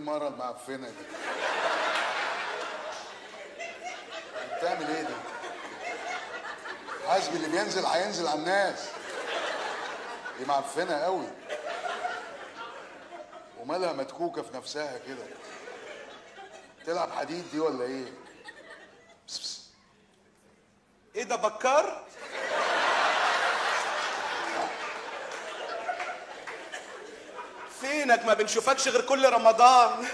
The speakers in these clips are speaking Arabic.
المرة المعفنة دي. بتعمل إيه دي؟ حاسب اللي بينزل هينزل على الناس. دي معفنة قوي. ومالها متكوكه في نفسها كده. تلعب حديد دي ولا إيه؟ بس بس. إيه ده بكار؟ فينك ما بنشوفكش غير كل رمضان.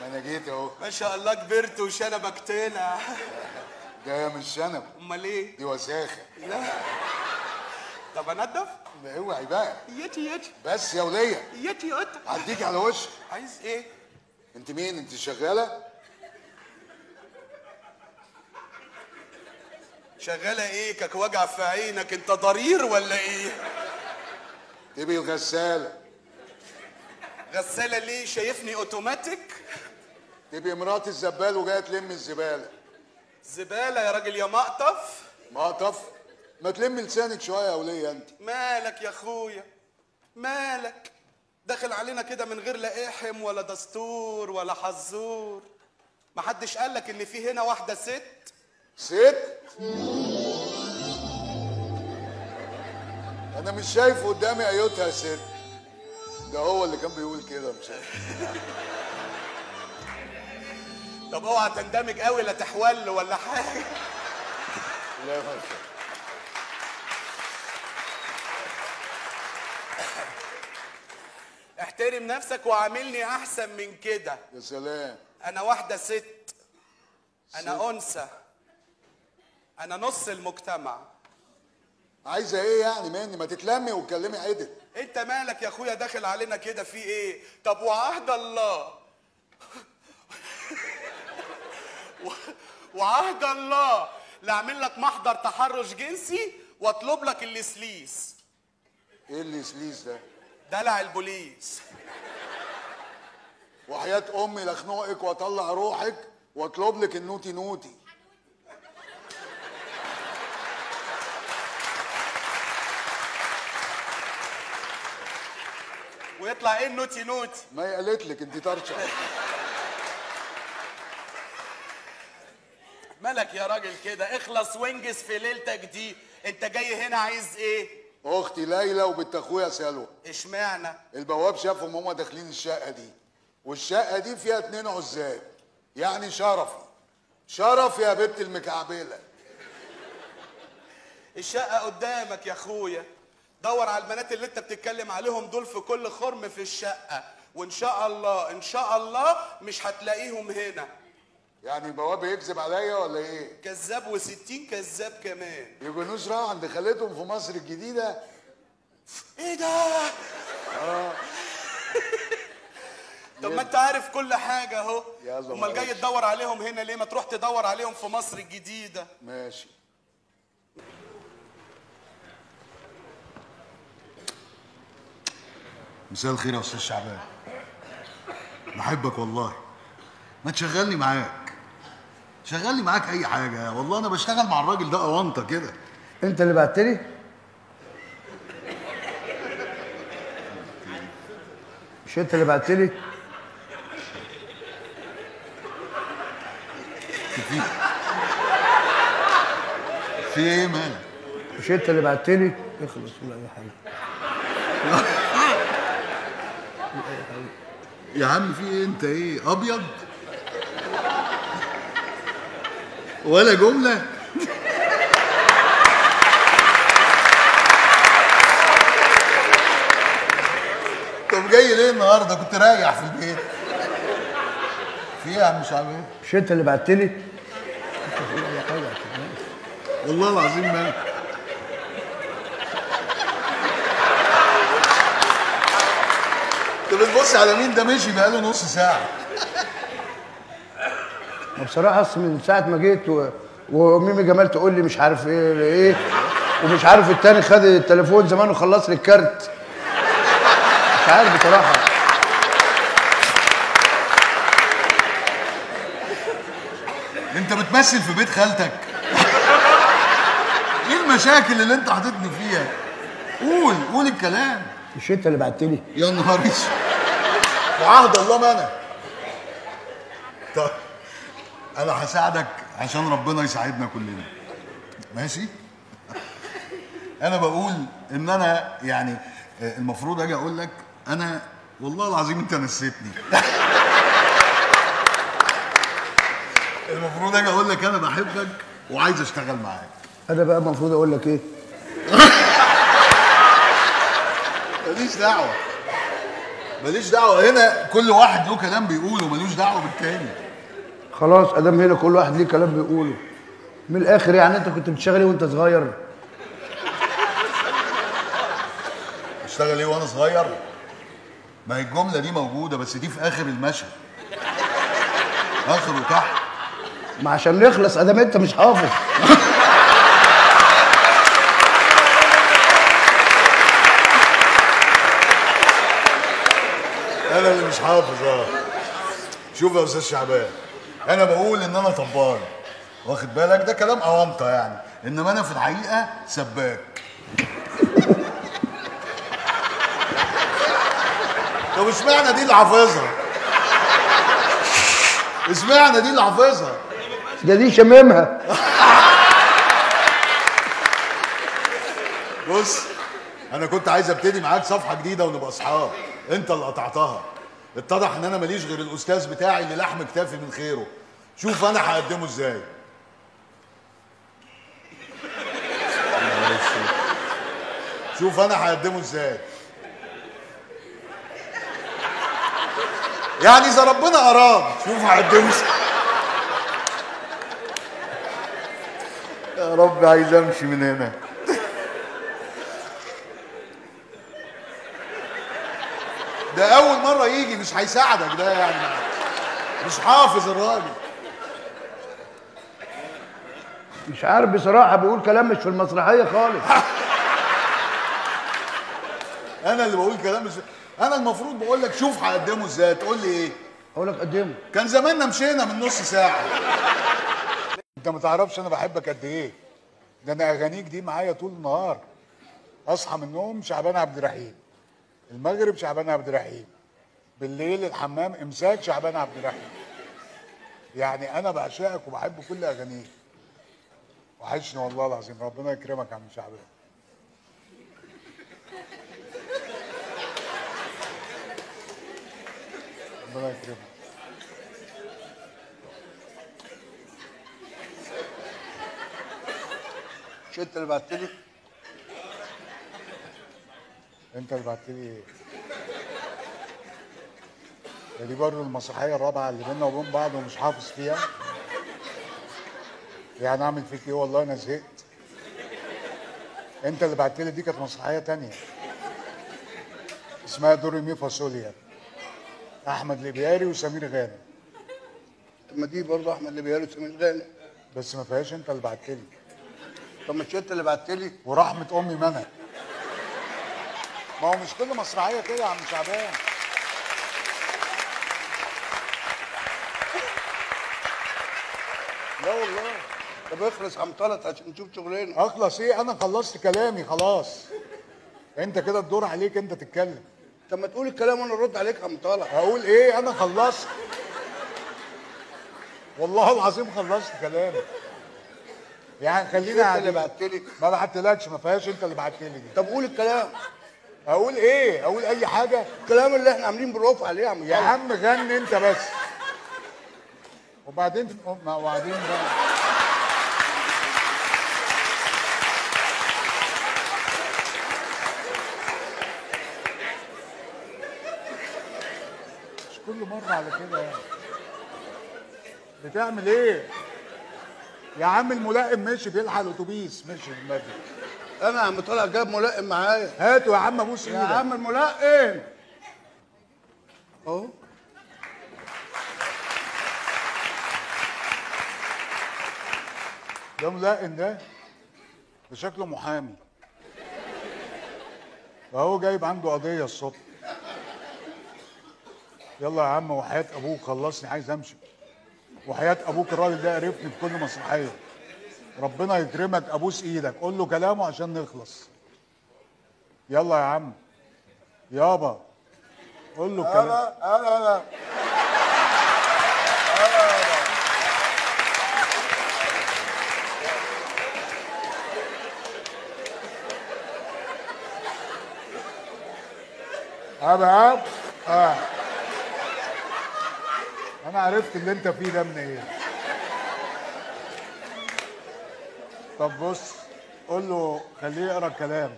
ما أنا جيت اهو. ما شاء الله كبرت وشنبك طلع. جاية من الشنب امال إيه؟ دي وساخة. لا. طب انضف؟ اوعي بقى. يتي يتي. بس يا ولية. يتي قط هديك على وشك عايز إيه؟ انت مين؟ انت شغالة؟ شغالة إيه؟ كك وجع في عينك. انت ضرير ولا إيه؟ تبقي الغسالة. غسالة ليه شايفني اوتوماتيك تبقي مرات الزبال وجاية تلم الزبالة. زبالة يا راجل يا مقطف. مقطف؟ ما تلمي لسانك شوية يا ولية أنت. مالك يا أخويا؟ مالك؟ داخل علينا كده من غير لا إحم ولا دستور ولا حزور محدش قالك إن في هنا واحدة ست؟ ست؟ أنا مش شايف قدامي أيوتها ست. ده هو اللي كان بيقول كده مش عارف. طب اوعى تندمج قوي لا تحول ولا حاجة. لا في. احترم نفسك وعاملني أحسن من كده. يا سلام. أنا واحدة ست. أنا أنثى. أنا نص المجتمع. عايزة إيه يعني؟ مني ما تتلمي وتكلمي عدل. انت مالك يا اخويا؟ داخل علينا كده في إيه؟ طب وعهد الله. وعهد الله. لا اعمل لك محضر تحرش جنسي واطلب لك الاسليس إيه اللي سليس ده؟ دلع البوليس. وحياة أمي لاخنقك وأطلع روحك واطلب لك النوتي نوتي. ويطلع إيه النوتي نوتي؟ ما هي قالت لك انت طرشة. مالك يا راجل كده؟ اخلص وانجز في ليلتك دي. انت جاي هنا عايز إيه؟ أختي ليلى وبنت اخويا سلوى. اشمعنى؟ البواب شافهم هما داخلين الشقة دي. والشقة دي فيها اتنين عزاب. يعني شرفي. شرف يا بنت المكعبلة. الشقة قدامك يا أخويا. دور على البنات اللي انت بتتكلم عليهم دول في كل خرم في الشقة. وإن شاء الله إن شاء الله مش هتلاقيهم هنا. يعني البواب يكذب عليا ولا إيه؟ كذاب وستين كذاب كمان. يكونوش راحوا عند خالتهم في مصر الجديدة. إيه ده؟ طب ما أنت عارف كل حاجة أهو. أمال جاي. تدور عليهم هنا ليه؟ ما تروح تدور عليهم في مصر الجديدة. ماشي. مساء الخير يا أستاذ شعبان. بحبك والله. ما تشغلني معاك. شغلني معاك أي حاجة. والله أنا بشتغل مع الراجل ده أونطة كده. أنت اللي بعت لي؟ مش أنت اللي بعت لي؟ في إيه مالك مش أنت اللي بعت لي؟ اخلص ولا أي حاجة. يا عم في إيه؟ أنت إيه؟ أبيض؟ ولا جملة؟ طب جاي ليه النهارده؟ كنت رايح في البيت. في إيه يا عم شعبان؟ مش انت اللي بعت لي؟ والله العظيم مالك بتبص على مين ده مشي بقاله نص ساعة. بصراحة أصل من ساعة ما جيت و... وميمي جمال تقول لي مش عارف إيه إيه ومش عارف التاني خد التليفون زمان وخلص لي الكارت. مش عارف بصراحة. أنت بتمثل في بيت خالتك. إيه المشاكل اللي أنت حاططني فيها؟ قول قول الكلام. مش انت اللي بعت لي يا نهار أسود. وعهد الله ما أنا طيب أنا هساعدك عشان ربنا يساعدنا كلنا. ماشي؟ أنا بقول إن أنا يعني آه، المفروض أجي أقول لك أنا والله العظيم أنت نسيتني. المفروض أجي أقول لك أنا بحبك وعايز أشتغل معاك. أنا بقى المفروض أقول لك إيه؟ ماليش دعوة. ماليش دعوة. هنا كل واحد له كلام بيقوله ملوش دعوة بالتاني. خلاص ادام هنا كل واحد ليه كلام بيقوله. من الآخر يعني انت كنت بتشتغل إيه وانت صغير؟ اشتغل إيه وأنا صغير؟ ما هي الجملة دي موجودة بس دي في آخر المشهد. اخر وتحت ما عشان نخلص ادام انت مش حافظ. أنا اللي مش حافظ آه. شوف يا أستاذ شعبان أنا بقول إن أنا طبال واخد بالك؟ ده كلام اونطه يعني. إنما أنا في الحقيقة سباك. طب اشمعنى دي اللي حافظها؟ اشمعنى دي اللي حافظها؟ ده دي شمامها. بص أنا كنت عايز أبتدي معاك صفحة جديدة ونبقى أصحاب. انت اللي قطعتها. اتضح ان أنا ماليش غير الاستاذ بتاعي اللي لحم كتافي من خيره. شوف أنا هقدمه إزاي. شوف أنا هقدمه إزاي. يعني اذا ربنا اراد شوف هقدمه يا رب عايز امشي من هنا. ده أول مرة يجي مش هيساعدك ده يعني. مش حافظ الراجل. مش عارف بصراحة بيقول كلام مش في المسرحية خالص. أنا اللي بقول كلام مش أنا المفروض بقول لك شوف هقدمه إزاي تقول لي إيه. أقول لك قدمه. كان زماننا مشينا من نص ساعة. أنت ما تعرفش أنا بحبك قد إيه. ده أنا أغانيك دي معايا طول النهار. أصحى من النوم شعبان عبد الرحيم. المغرب شعبان عبد الرحيم. بالليل الحمام امساك شعبان عبد الرحيم. يعني أنا بعشقك وبحب كل اغانيك. وحشني والله العظيم. ربنا يكرمك يا عم شعبان. ربنا يكرمك. مش انت اللي بعت لي؟ انت اللي بعت لي إيه؟ دي برضه المسرحيه الرابعة اللي بينا وبين بعض ومش حافظ فيها. يعني أعمل فيك إيه؟ والله أنا زهقت. انت اللي بعت لي دي كانت مسرحية تانية. اسمها دوري مي فاصوليا. أحمد ليبياري وسمير غانم. طب ما دي برضه أحمد اللي بيقاله سمير غانم. بس ما فيهاش انت اللي بعت لي. طب مش انت اللي بعت لي؟ ورحمة أمي منى. ما هو مش كل مسرحيه كده يا عم شعبان. لا والله. طب اخلص عم طلعت عشان نشوف شغلنا. اخلص إيه؟ أنا خلصت كلامي خلاص. انت كده الدور عليك انت تتكلم. طب ما تقول الكلام وأنا ارد عليك عم طلعت هقول إيه؟ أنا خلصت. والله العظيم خلصت كلامي. يعني خلينا انت اللي قاعدين. بعت لي ما بعتلكش ما فيهاش انت اللي بعت لي دي. طب قول الكلام. أقول إيه؟ أقول أي حاجة؟ الكلام اللي إحنا عاملين بنوقف عليه يا عم يا. عم غني أنت بس. وبعدين ما وبعدين بقى. مش كل مرة على كده يعني. بتعمل إيه؟ يا عم الملائم ماشي بيلحق الأتوبيس. ماشي المادة أنا يا عم طلع جاب ملائم معايا. هاتوا يا عم أبوس يا عم الملائم. اهو ده ملائم ده؟ ده شكله محامي. فهو جايب عنده قضية الصبح. يلا يا عم وحياة أبوك خلصني عايز أمشي. وحياة أبوك الراجل ده قرفني في كل مسرحية ربنا يكرمك أبوس إيدك. قول له كلامه عشان نخلص. يلا يا عم. يابا. قول له كلام. أنا أنا أنا أبعد آه. أنا عرفت اللي أنت فيه ده من إيه. طب بص قول له خليه يقرأ الكلام.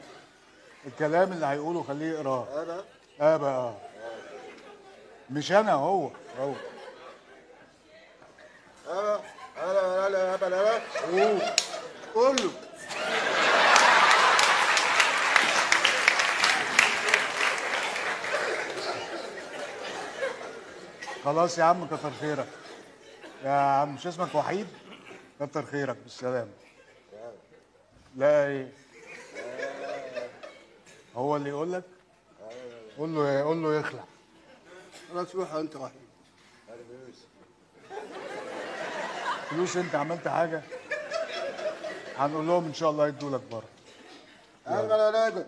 الكلام اللي هيقوله خليه يقراه. أنا؟ آه بقى. مش أنا هو. هو. أنا أنا أنا أنا أنا. قول. قول له. خلاص يا عم كتر خيرك. يا عم مش اسمك وحيد؟ كتر خيرك بالسلامة. لا. إيه هو اللي يقول لك؟ قول له قول له يخلع. أنا تروح انت وحيد. فلوس انت عملت حاجة؟ هنقول لهم إن شاء الله يدوا لك بره أنا راجل